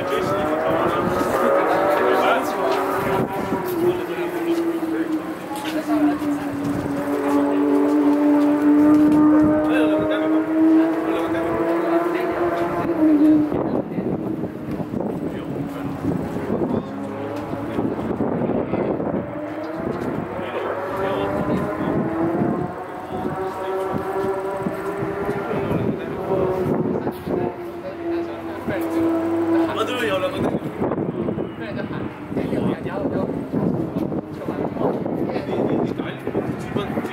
отечественники. 他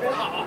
好。